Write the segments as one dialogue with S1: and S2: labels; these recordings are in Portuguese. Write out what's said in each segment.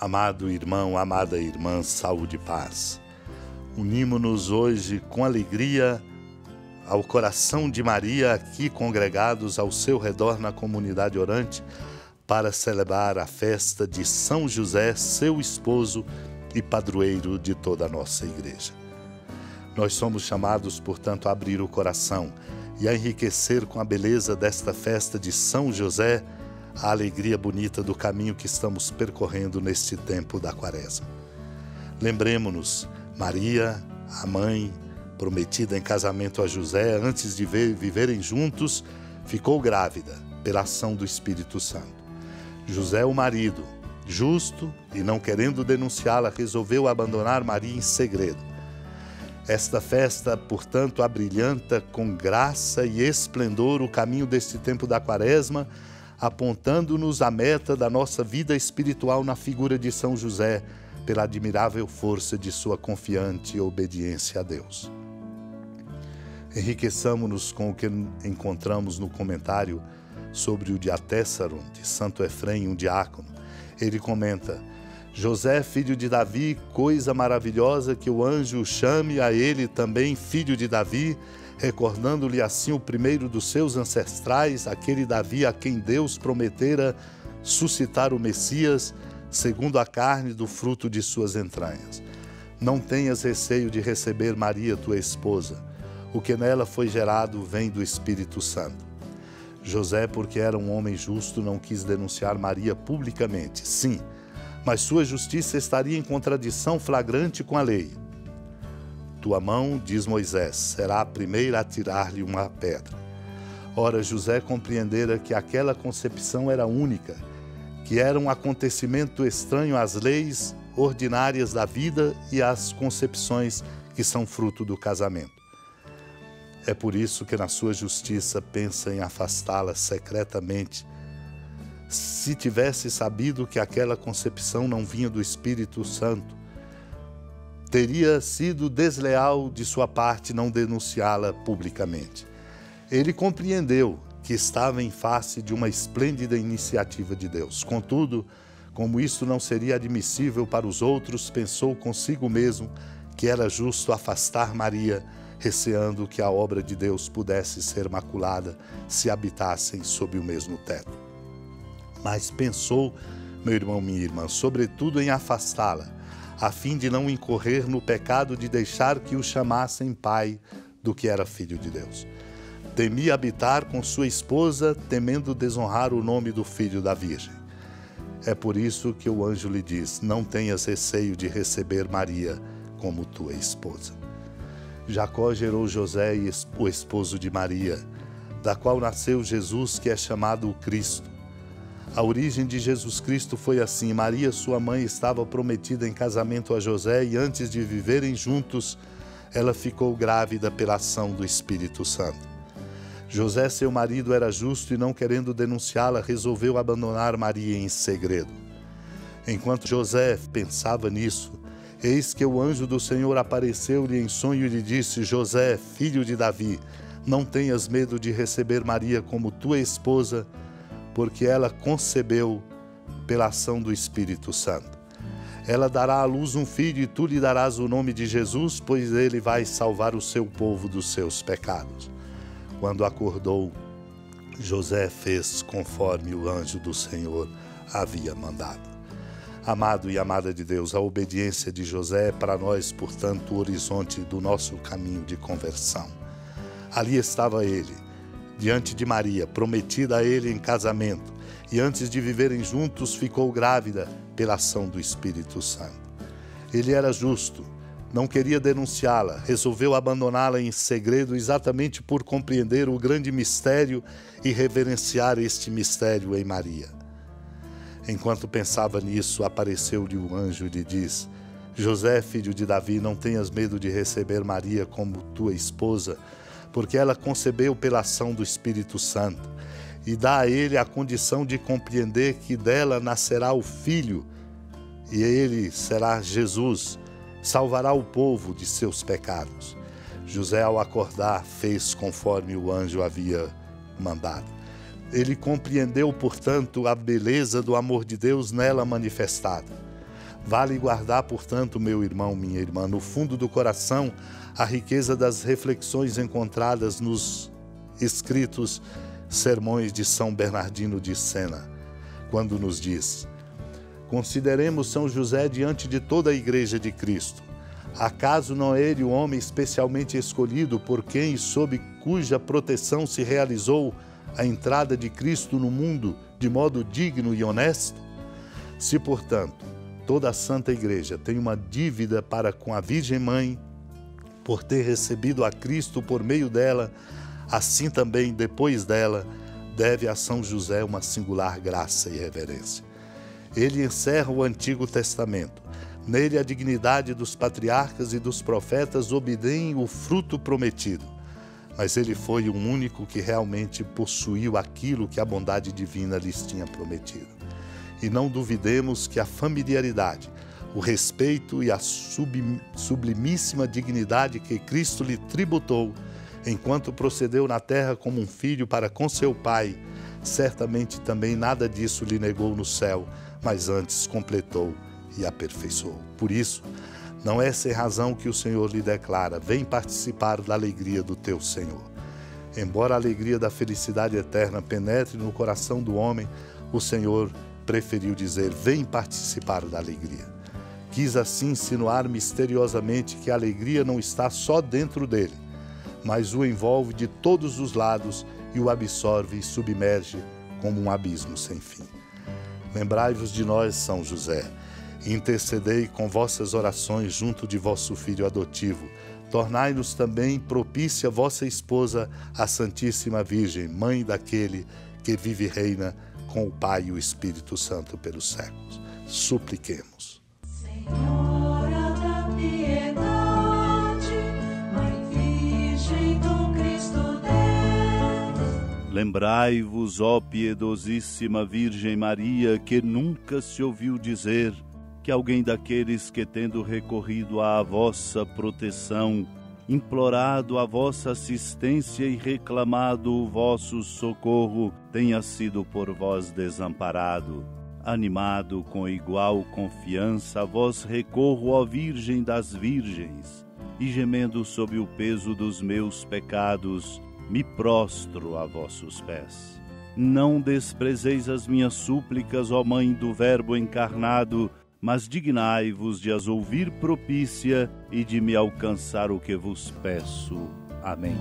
S1: Amado irmão, amada irmã, saúde e paz. Unimos-nos hoje com alegria ao coração de Maria, aqui congregados ao seu redor na comunidade orante, para celebrar a festa de São José, seu esposo e padroeiro de toda a nossa igreja. Nós somos chamados, portanto, a abrir o coração e a enriquecer com a beleza desta festa de São José a alegria bonita do caminho que estamos percorrendo neste tempo da Quaresma. Lembremos-nos Maria, a mãe, prometida em casamento a José, antes de viverem juntos, ficou grávida pela ação do Espírito Santo. José, o marido, justo e não querendo denunciá-la, resolveu abandonar Maria em segredo. Esta festa, portanto, abrilhanta com graça e esplendor o caminho deste tempo da Quaresma, apontando-nos à meta da nossa vida espiritual na figura de São José pela admirável força de sua confiante obediência a Deus. Enriqueçamos-nos com o que encontramos no comentário sobre o Diatessaron de Santo Efrem, um diácono. Ele comenta: José, filho de Davi, coisa maravilhosa que o anjo chame a ele também filho de Davi, recordando-lhe assim o primeiro dos seus ancestrais, aquele Davi a quem Deus prometera suscitar o Messias segundo a carne do fruto de suas entranhas. Não tenhas receio de receber Maria, tua esposa. O que nela foi gerado vem do Espírito Santo. José, porque era um homem justo, não quis denunciar Maria publicamente. Sim, mas sua justiça estaria em contradição flagrante com a lei. Tua mão, diz Moisés, será a primeira a tirar-lhe uma pedra. Ora, José compreendera que aquela concepção era única que era um acontecimento estranho às leis ordinárias da vida e às concepções que são fruto do casamento. É por isso que, na sua justiça, pensa em afastá-la secretamente. Se tivesse sabido que aquela concepção não vinha do Espírito Santo, teria sido desleal de sua parte não denunciá-la publicamente. Ele compreendeu que estava em face de uma esplêndida iniciativa de Deus. Contudo, como isso não seria admissível para os outros, pensou consigo mesmo que era justo afastar Maria, receando que a obra de Deus pudesse ser maculada se habitassem sob o mesmo teto. Mas pensou, meu irmão, minha irmã, sobretudo em afastá-la, a fim de não incorrer no pecado de deixar que o chamassem pai do que era filho de Deus temia habitar com sua esposa, temendo desonrar o nome do filho da Virgem. É por isso que o anjo lhe diz: Não tenhas receio de receber Maria como tua esposa. Jacó gerou José, o esposo de Maria, da qual nasceu Jesus, que é chamado o Cristo. A origem de Jesus Cristo foi assim: Maria, sua mãe, estava prometida em casamento a José e antes de viverem juntos, ela ficou grávida pela ação do Espírito Santo. José, seu marido, era justo e, não querendo denunciá-la, resolveu abandonar Maria em segredo. Enquanto José pensava nisso, eis que o anjo do Senhor apareceu-lhe em sonho e lhe disse: José, filho de Davi, não tenhas medo de receber Maria como tua esposa, porque ela concebeu pela ação do Espírito Santo. Ela dará à luz um filho e tu lhe darás o nome de Jesus, pois ele vai salvar o seu povo dos seus pecados. Quando acordou, José fez conforme o anjo do Senhor havia mandado. Amado e amada de Deus, a obediência de José é para nós, portanto, o horizonte do nosso caminho de conversão. Ali estava ele, diante de Maria, prometida a ele em casamento, e antes de viverem juntos, ficou grávida pela ação do Espírito Santo. Ele era justo, não queria denunciá-la, resolveu abandoná-la em segredo exatamente por compreender o grande mistério e reverenciar este mistério em Maria. Enquanto pensava nisso, apareceu-lhe o anjo e lhe diz: José, filho de Davi, não tenhas medo de receber Maria como tua esposa, porque ela concebeu pela ação do Espírito Santo. e dá a ele a condição de compreender que dela nascerá o Filho, e ele será Jesus, salvará o povo de seus pecados. José, ao acordar, fez conforme o anjo havia mandado. Ele compreendeu, portanto, a beleza do amor de Deus nela manifestado. Vale guardar, portanto, meu irmão, minha irmã, no fundo do coração, a riqueza das reflexões encontradas nos escritos sermões de São Bernardino de Sena, quando nos diz: Consideremos São José diante de toda a Igreja de Cristo. Acaso não é ele o homem especialmente escolhido por quem e sob cuja proteção se realizou a entrada de Cristo no mundo de modo digno e honesto? Se, portanto, toda a Santa Igreja tem uma dívida para com a Virgem Mãe, por ter recebido a Cristo por meio dela, assim também, depois dela, deve a São José uma singular graça e reverência. Ele encerra o Antigo Testamento. Nele, a dignidade dos patriarcas e dos profetas obtém o fruto prometido mas ele foi o único que realmente possuiu aquilo que a bondade divina lhes tinha prometido. E não duvidemos que a familiaridade, o respeito e a sublimíssima dignidade que Cristo lhe tributou, enquanto procedeu na terra como um filho para com seu Pai, certamente também nada disso lhe negou no céu, mas antes completou e aperfeiçoou. Por isso, não é sem razão que o Senhor lhe declara: Vem participar da alegria do teu Senhor. Embora a alegria da felicidade eterna penetre no coração do homem, o Senhor preferiu dizer: Vem participar da alegria. Quis assim insinuar misteriosamente que a alegria não está só dentro dele, mas o envolve de todos os lados e o absorve e submerge como um abismo sem fim. Lembrai-vos de nós, São José Intercedei com vossas orações junto de vosso filho adotivo. Tornai-nos também propícia vossa esposa, a Santíssima Virgem, mãe daquele que vive e reina com o Pai e o Espírito Santo pelos séculos. Supliquemos.
S2: Senhora da piedade, Mãe Virgem do Cristo Deus.
S3: Lembrai-vos, ó piedosíssima Virgem Maria, que nunca se ouviu dizer que alguém daqueles que, tendo recorrido à vossa proteção, implorado a vossa assistência e reclamado o vosso socorro, tenha sido por vós desamparado. Animado com igual confiança, vós recorro, ó Virgem das Virgens, e gemendo sob o peso dos meus pecados, me prostro a vossos pés. Não desprezeis as minhas súplicas, ó Mãe do Verbo encarnado, mas dignai-vos de as ouvir propícia e de me alcançar o que vos peço. Amém.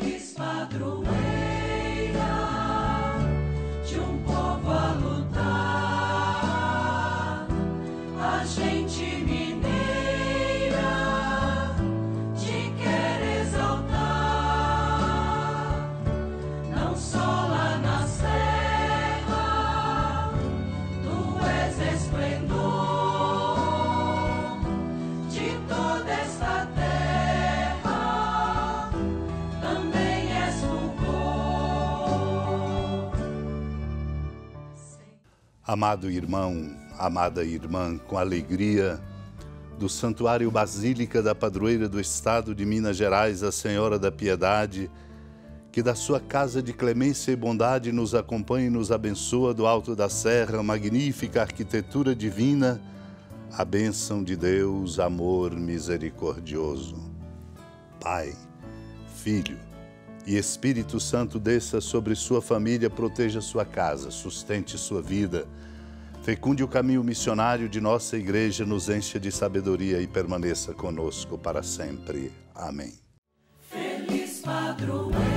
S2: Feliz padroeira
S1: Amado irmão, amada irmã, com alegria do Santuário Basílica da Padroeira do Estado de Minas Gerais, a Senhora da Piedade, que da sua casa de clemência e bondade nos acompanhe e nos abençoa do alto da serra, magnífica arquitetura divina, a bênção de Deus, amor misericordioso. Pai, Filho e Espírito Santo desça sobre sua família, proteja sua casa, sustente sua vida, fecunde o caminho missionário de nossa igreja, nos encha de sabedoria e permaneça conosco para sempre. Amém.
S2: Feliz padroeira